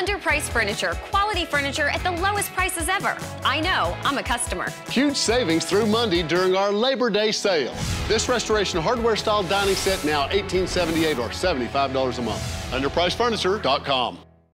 Underpriced furniture, quality furniture at the lowest prices ever. I know, I'm a customer. Huge savings through Monday during our Labor Day sale. This restoration hardware style dining set now $1878 or $75 a month. Underpricedfurniture.com.